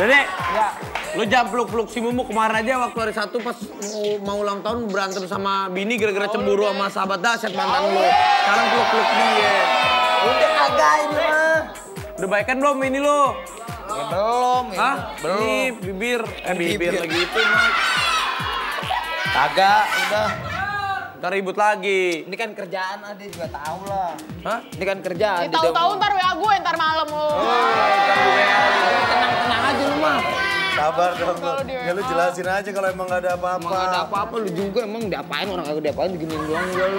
Dede, ya. lu jangan peluk-peluk si Mumu kemarin aja waktu hari satu pas mau, mau ulang tahun berantem sama bini gara-gara cemburu sama sahabat dahsyat mantan lu. Sekarang peluk-peluk dia. Udah agak ini mah. Udah baik kan belum ini lu? Ya, belum. ini. Hah? Belum. Ini bibir. Eh bibir, Bibir. lagi itu, Mak. Kagak, udah. Ntar ribut lagi. Ini kan kerjaan Ade juga tahu lah. Hah? Ini kan kerjaan. Ya, tahu-tahu ntar WA gue ntar malam lo. Tenang-tenang aja lu mah. Sabar dong. Kalau dia- Ya lu jelasin aja kalau emang gak ada apa-apa. Emang ada apa-apa lu juga emang diapain orang kagak diapain beginiin doang gua lu.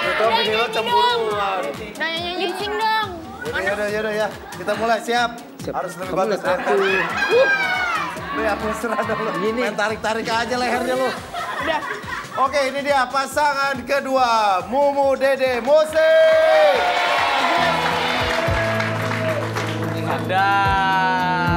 Itu bini lo cemburuan. Nah, nyanyi lip-sync dong. Yaudah, yaudah, yaudah ya. Kita mulai, siap. Siap. Harus lebih bagus aku. Lu ya, mesra dong lu. Main tarik-tarik aja lehernya lu. Udah. Oke, ini dia pasangan kedua. Mumu Dede Musik. Sadar.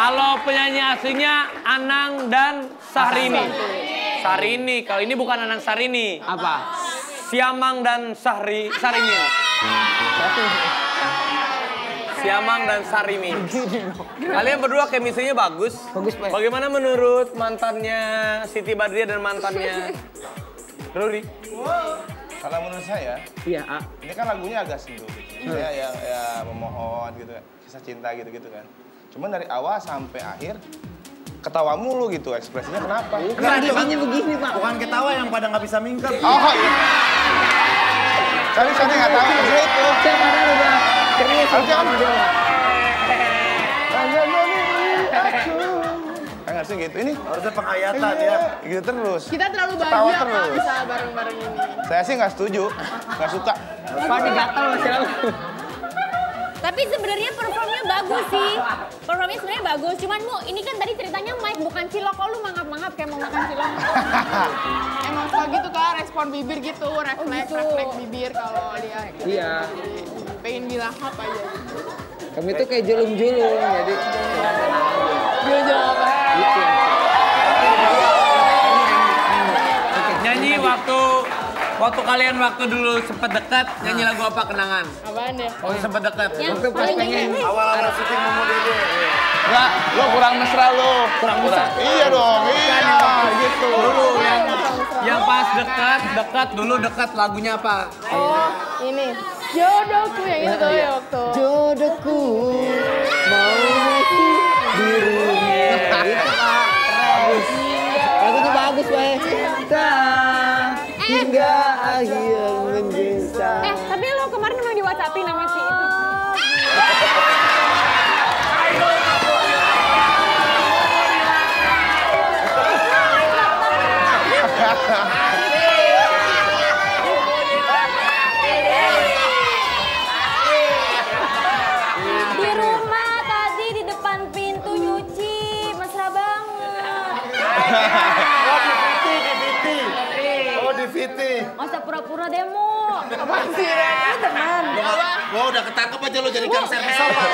Kalau penyanyi aslinya Anang dan Sahrini. Sahrini. Kalau ini bukan Anang Sahrini. Apa? Siamang dan Sahri Sarimi. Siamang dan Sarimi. Kalian berdua chemistry-nya bagus. Bagus, Pak. Bagaimana menurut mantannya Siti Badriah dan mantannya Ruri? Kalau menurut saya, Iya, A. ini kan lagunya agak sendu gitu. Ya, yang ya memohon gitu kan, kisah cinta gitu-gitu kan. Cuman dari awal sampai akhir ketawa mulu gitu, ekspresinya kenapa? Strateginya begini, Pak. Bukan ketawa yang pada nggak bisa mingkap. Oh iya. Tapi saya nggak tahu maksudnya itu. Saya padahal udah serius Harusnya kan. Kan harusnya gitu. Ini Harusnya penghayatan ya. gitu terus. Kita terlalu bahagia terus. Bisa bareng-bareng ini. Saya sih nggak setuju, nggak suka. Pak digatal masih lalu. Tapi sebenarnya performnya bagus sih. Performnya sebenarnya bagus. Cuman mu, ini kan tadi ceritanya Mike bukan cilok. Kok lu mangap-mangap kayak mau makan cilok? Emang suka gitu kak, respon bibir gitu, refleks, gitu. refleks bibir kalau dia Iya. pengen dilahap aja gitu. Kami tuh kayak julung-julung, jadi Dia jawab apa? gitu. Nyanyi waktu waktu kalian waktu dulu sempet dekat nyanyi lagu apa kenangan? Apaan ya? Waktu sempet dekat. Yang Waktu pas pengen Awal-awal syuting Mumu Dede. Enggak, lo kurang mesra lo. Kurang mesra. Iya dong, iya gitu. Dulu yang yang pas dekat dekat dulu dekat lagunya apa? Oh, ini. Jodohku yang itu ya waktu. jodohku Oh, DVT, DVT. Oh, DVT. Masa pura-pura demo. Apaan sih, Ren? Teman. Gua udah ketangkep aja lo jadi kanker sopan.